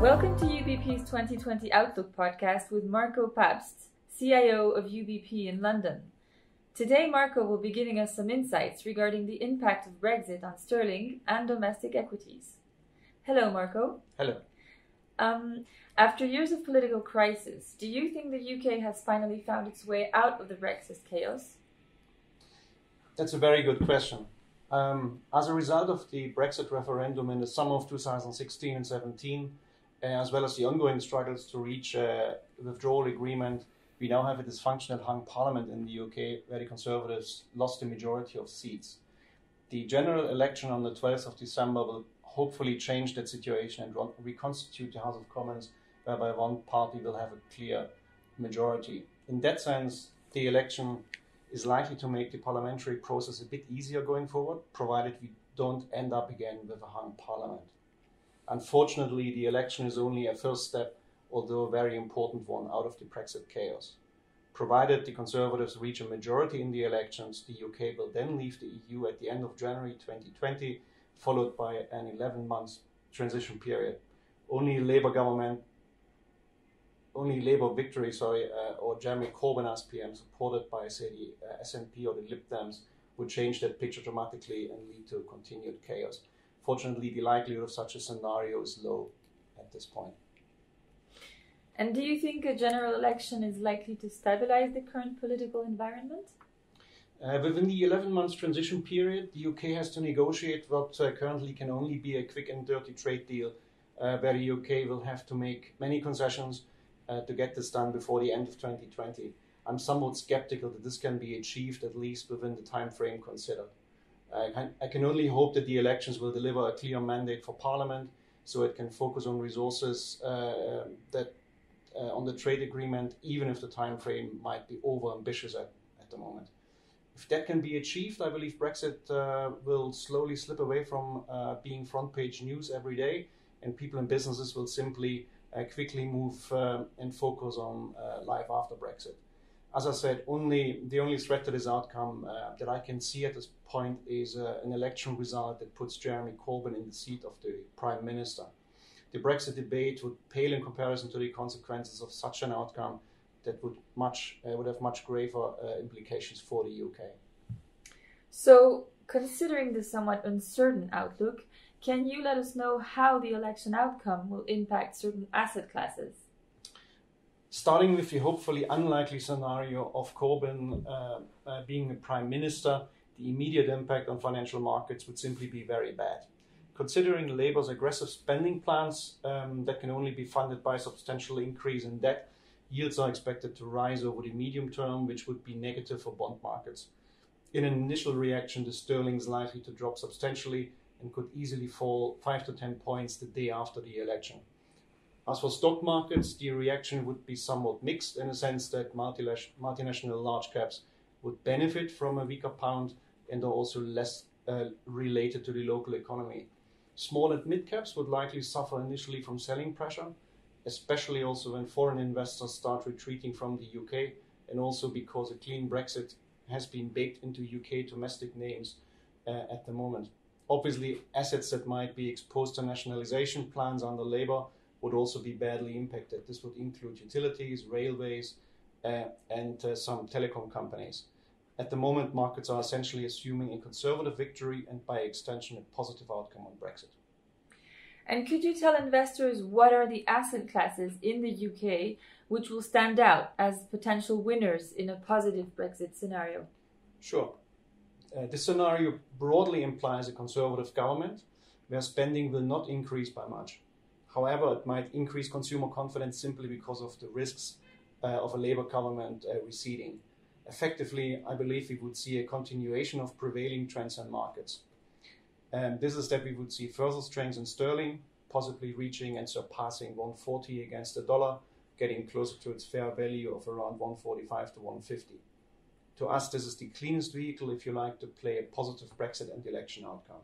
Welcome to UBP's 2020 Outlook podcast with Marco Pabst, CIO of UBP in London. Today, Marco will be giving us some insights regarding the impact of Brexit on sterling and domestic equities. Hello, Marco. Hello. Um, after years of political crisis, do you think the UK has finally found its way out of the Brexit chaos? That's a very good question. Um, as a result of the Brexit referendum in the summer of 2016 and 17, uh, Uh, as well as the ongoing struggles to reach uh, a withdrawal agreement, we now have a dysfunctional hung parliament in the UK where the Conservatives lost the majority of seats. The general election on the 12th of December will hopefully change that situation and reconstitute the House of Commons, whereby one party will have a clear majority. In that sense, the election is likely to make the parliamentary process a bit easier going forward, provided we don't end up again with a hung parliament. Unfortunately, the election is only a first step, although a very important one, out of the Brexit chaos. Provided the Conservatives reach a majority in the elections, the UK will then leave the EU at the end of January 2020, followed by an 11 month transition period. Only Labour government, only Labour victory, sorry, uh, or Jeremy Corbyn as PM, supported by, say, the uh, SNP or the Lib Dems, would change that picture dramatically and lead to continued chaos. Fortunately, the likelihood of such a scenario is low at this point. And do you think a general election is likely to stabilize the current political environment? Uh, within the 11 month transition period, the UK has to negotiate what uh, currently can only be a quick and dirty trade deal, uh, where the UK will have to make many concessions uh, to get this done before the end of 2020. I'm somewhat skeptical that this can be achieved at least within the time frame considered. I can only hope that the elections will deliver a clear mandate for Parliament so it can focus on resources uh, that uh, on the trade agreement, even if the time frame might be over ambitious at, at the moment. If that can be achieved, I believe Brexit uh, will slowly slip away from uh, being front page news every day, and people and businesses will simply uh, quickly move uh, and focus on life after Brexit as I said, only the only threat to this outcome uh, that I can see at this point is uh, an election result that puts Jeremy Corbyn in the seat of the prime minister. The Brexit debate would pale in comparison to the consequences of such an outcome that would much uh, would have much graver uh, implications for the UK. So, considering the somewhat uncertain outlook, can you let us know how the election outcome will impact certain asset classes? Starting with the hopefully unlikely scenario of Corbyn uh, uh, being the prime minister, the immediate impact on financial markets would simply be very bad. Considering Labour's aggressive spending plans um, that can only be funded by a substantial increase in debt, yields are expected to rise over the medium term, which would be negative for bond markets. In an initial reaction, the sterling is likely to drop substantially and could easily fall 5 to 10 points the day after the election. As for stock markets, the reaction would be somewhat mixed in the sense that multinational large caps would benefit from a weaker pound and are also less uh, related to the local economy. Small and mid caps would likely suffer initially from selling pressure, especially also when foreign investors start retreating from the UK, and also because a clean Brexit has been baked into UK domestic names uh, at the moment. Obviously, assets that might be exposed to nationalization plans under Labour would also be badly impacted. This would include utilities, railways, uh, and uh, some telecom companies. At the moment, markets are essentially assuming a conservative victory and, by extension, a positive outcome on Brexit. And could you tell investors what are the asset classes in the UK which will stand out as potential winners in a positive Brexit scenario? Sure. Uh, this scenario broadly implies a conservative government where spending will not increase by much. However, it might increase consumer confidence simply because of the risks uh, of a Labour government uh, receding. Effectively, I believe we would see a continuation of prevailing trends in markets. And this is that we would see further strength in sterling, possibly reaching and surpassing 140 against the dollar, getting closer to its fair value of around 145 to 150. To us, this is the cleanest vehicle, if you like, to play a positive Brexit and election outcome.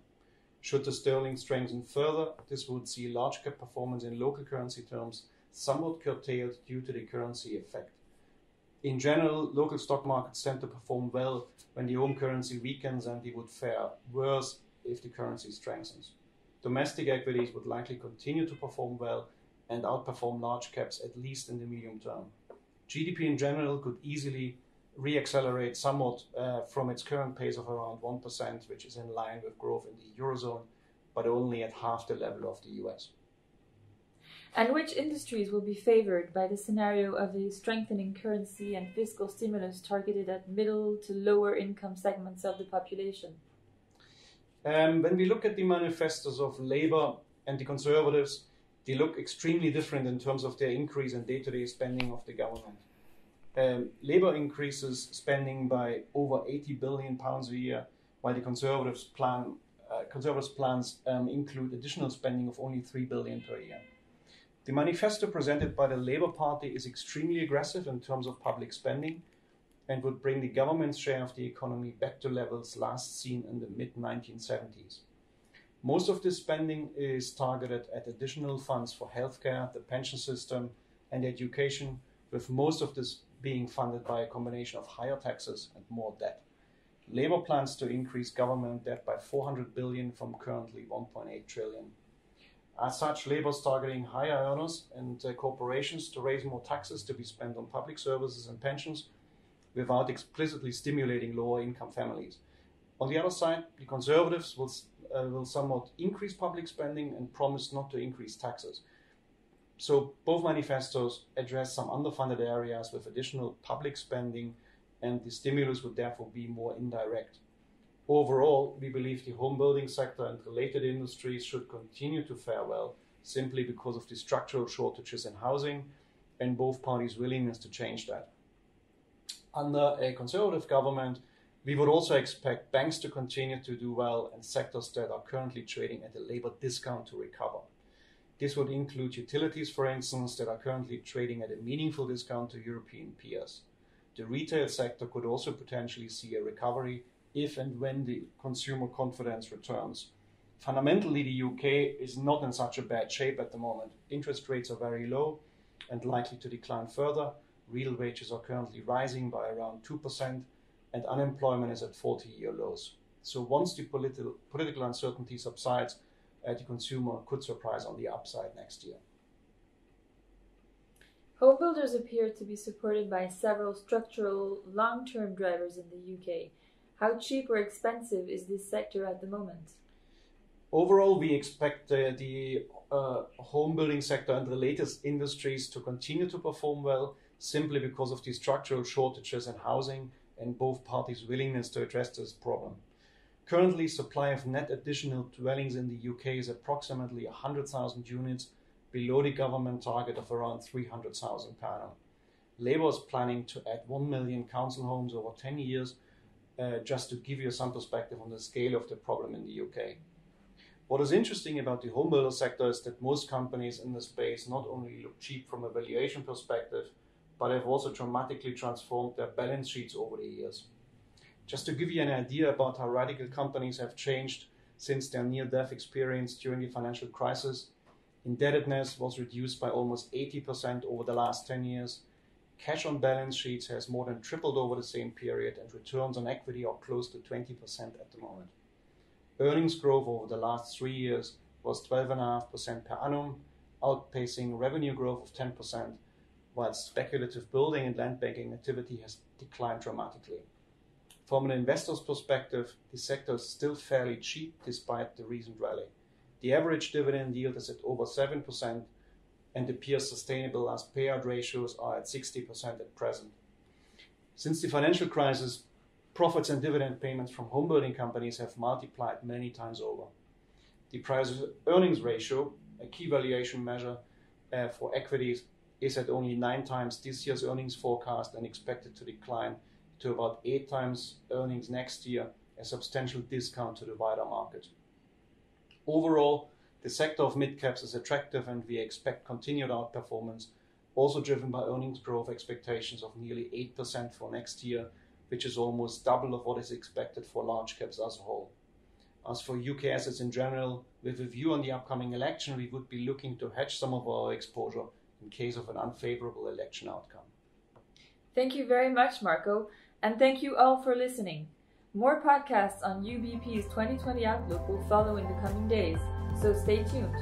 Should the sterling strengthen further, this would see large cap performance in local currency terms somewhat curtailed due to the currency effect. In general, local stock markets tend to perform well when the home currency weakens and they would fare worse if the currency strengthens. Domestic equities would likely continue to perform well and outperform large caps at least in the medium term. GDP in general could easily reaccelerate somewhat uh, from its current pace of around 1%, which is in line with growth in the Eurozone, but only at half the level of the US. And which industries will be favored by the scenario of a strengthening currency and fiscal stimulus targeted at middle to lower income segments of the population? Um, when we look at the manifestos of Labour and the Conservatives, they look extremely different in terms of their increase in day to day spending of the government. Um, Labour increases spending by over 80 billion pounds a year, while the Conservatives plan uh, Conservatives plans um, include additional spending of only 3 billion per year. The manifesto presented by the Labour Party is extremely aggressive in terms of public spending and would bring the government's share of the economy back to levels last seen in the mid 1970s. Most of this spending is targeted at additional funds for healthcare, the pension system, and education, with most of this being funded by a combination of higher taxes and more debt. Labour plans to increase government debt by 400 billion from currently 1.8 trillion. As such, Labour is targeting higher earners and uh, corporations to raise more taxes to be spent on public services and pensions without explicitly stimulating lower income families. On the other side, the Conservatives will, uh, will somewhat increase public spending and promise not to increase taxes. So both manifestos address some underfunded areas with additional public spending, and the stimulus would therefore be more indirect. Overall, we believe the home building sector and related industries should continue to fare well simply because of the structural shortages in housing and both parties' willingness to change that. Under a conservative government, we would also expect banks to continue to do well and sectors that are currently trading at a labor discount to recover. This would include utilities, for instance, that are currently trading at a meaningful discount to European peers. The retail sector could also potentially see a recovery if and when the consumer confidence returns. Fundamentally, the UK is not in such a bad shape at the moment. Interest rates are very low and likely to decline further. Real wages are currently rising by around 2%, and unemployment is at 40 year lows. So, once the political, political uncertainty subsides, the consumer could surprise on the upside next year. Home builders appear to be supported by several structural long term drivers in the UK. How cheap or expensive is this sector at the moment? Overall, we expect uh, the uh, home building sector and the latest industries to continue to perform well simply because of the structural shortages in housing and both parties' willingness to address this problem. Currently, supply of net additional dwellings in the UK is approximately 100,000 units below the government target of around 300,000 per annum. Labour is planning to add 1 million council homes over 10 years uh, just to give you some perspective on the scale of the problem in the UK. What is interesting about the home builder sector is that most companies in the space not only look cheap from a valuation perspective, but have also dramatically transformed their balance sheets over the years. Just to give you an idea about how radical companies have changed since their near death experience during the financial crisis, indebtedness was reduced by almost 80% over the last 10 years, Cash on balance sheets has more than tripled over the same period, and returns on equity are close to 20% at the moment. Earnings growth over the last three years was 12.5% per annum, outpacing revenue growth of 10%, while speculative building and land banking activity has declined dramatically. From an investor's perspective, the sector is still fairly cheap despite the recent rally. The average dividend yield is at over 7%, and appears sustainable as payout ratios are at 60% at present. Since the financial crisis, profits and dividend payments from homebuilding companies have multiplied many times over. The price earnings ratio, a key valuation measure uh, for equities, is at only nine times this year's earnings forecast and expected to decline to about eight times earnings next year, a substantial discount to the wider market. Overall, the sector of mid-caps is attractive, and we expect continued outperformance, also driven by earnings growth expectations of nearly 8% for next year, which is almost double of what is expected for large caps as a whole. As for UK assets in general, with a view on the upcoming election, we would be looking to hedge some of our exposure in case of an unfavorable election outcome. Thank you very much, Marco, and thank you all for listening. More podcasts on UBP's 2020 Outlook will follow in the coming days so stay tuned.